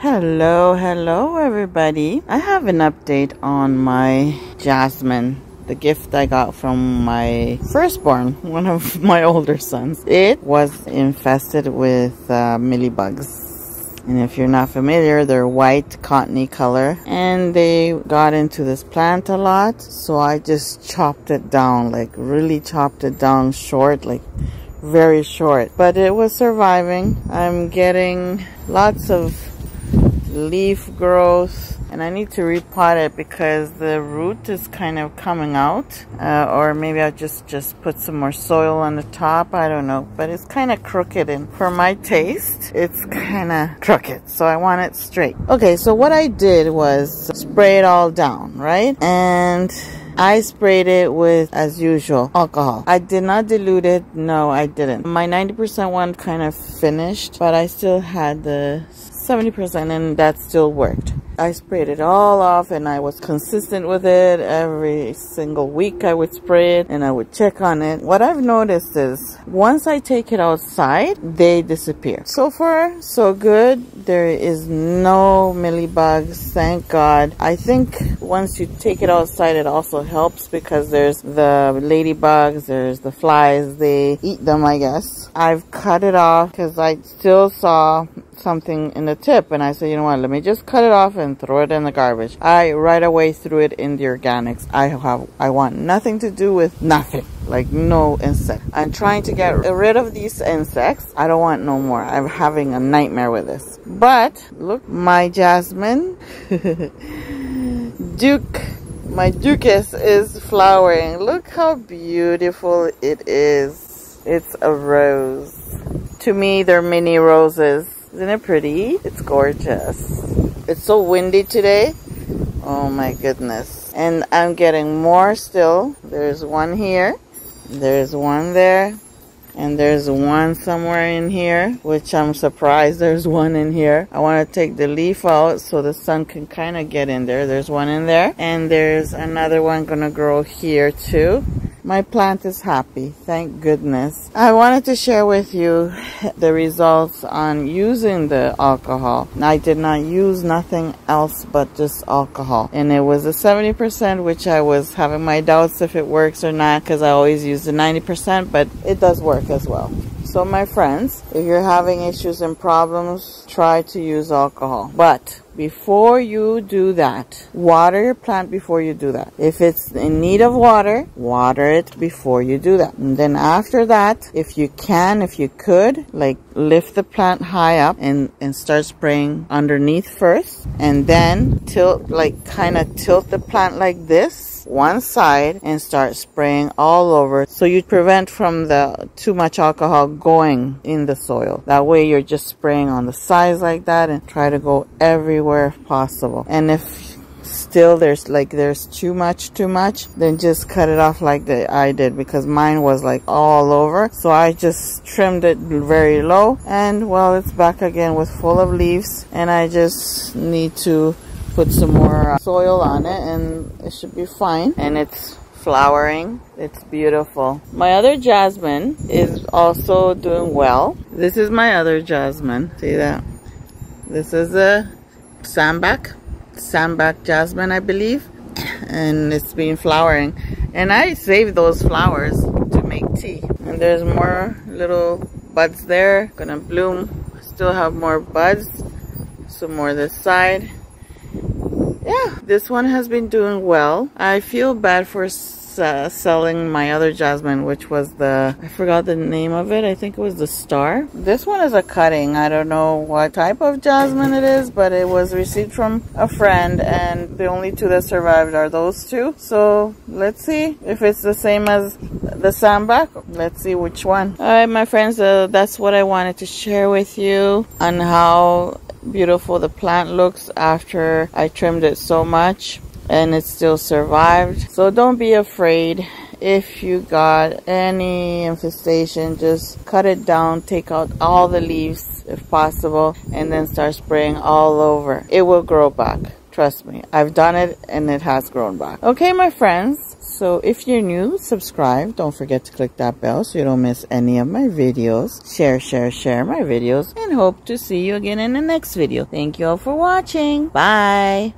Hello, hello, everybody. I have an update on my jasmine the gift I got from my firstborn, one of my older sons. It was infested with uh, bugs. And if you're not familiar, they're white, cottony color. And they got into this plant a lot. So I just chopped it down, like really chopped it down short, like very short. But it was surviving. I'm getting lots of leaf growth and I need to repot it because the root is kind of coming out uh, or maybe I'll just just put some more soil on the top I don't know but it's kind of crooked and for my taste it's kind of crooked so I want it straight okay so what I did was spray it all down right and I sprayed it with, as usual, alcohol. I did not dilute it. No, I didn't. My 90% one kind of finished, but I still had the 70% and that still worked. I sprayed it all off and I was consistent with it. Every single week I would spray it and I would check on it. What I've noticed is once I take it outside, they disappear. So far, so good. There is no mealybugs, thank God. I think once you take it outside, it also helps because there's the ladybugs, there's the flies, they eat them, I guess. I've cut it off because I still saw something in the tip and I said, you know what, let me just cut it off and throw it in the garbage. I right away threw it in the organics. I have I want nothing to do with nothing. Like no insect. I'm trying to get rid of these insects. I don't want no more. I'm having a nightmare with this. But look, my jasmine Duke my ducus is flowering. Look how beautiful it is. It's a rose. To me, they're mini roses. Isn't it pretty? It's gorgeous. It's so windy today. Oh my goodness. And I'm getting more still. There's one here. There's one there. And there's one somewhere in here, which I'm surprised there's one in here. I want to take the leaf out so the sun can kind of get in there. There's one in there. And there's another one going to grow here too. My plant is happy, thank goodness. I wanted to share with you the results on using the alcohol. I did not use nothing else but just alcohol. And it was a 70%, which I was having my doubts if it works or not because I always use the 90%, but it does work as well. So my friends, if you're having issues and problems, try to use alcohol. But before you do that, water your plant before you do that. If it's in need of water, water it before you do that. And then after that, if you can, if you could, like lift the plant high up and, and start spraying underneath first. And then tilt, like kind of tilt the plant like this one side and start spraying all over. So you prevent from the too much alcohol going in the soil. That way you're just spraying on the sides like that and try to go everywhere possible. And if still there's like there's too much too much then just cut it off like the I did because mine was like all over. So I just trimmed it very low and well it's back again with full of leaves and I just need to put some more uh, soil on it and it should be fine. And it's flowering. It's beautiful. My other jasmine is also doing well. This is my other jasmine. See that? This is a sambac, sambac jasmine, I believe. And it's been flowering. And I saved those flowers to make tea. And there's more little buds there. Gonna bloom. Still have more buds. Some more this side yeah, this one has been doing well. I feel bad for uh, selling my other jasmine, which was the, I forgot the name of it. I think it was the star. This one is a cutting. I don't know what type of jasmine it is, but it was received from a friend and the only two that survived are those two. So let's see if it's the same as the sambac. Let's see which one. All right, my friends, uh, that's what I wanted to share with you on how beautiful the plant looks after I trimmed it so much and it still survived. So don't be afraid. If you got any infestation, just cut it down, take out all the leaves if possible, and then start spraying all over. It will grow back. Trust me. I've done it and it has grown back. Okay, my friends. So if you're new, subscribe. Don't forget to click that bell so you don't miss any of my videos. Share, share, share my videos and hope to see you again in the next video. Thank you all for watching. Bye.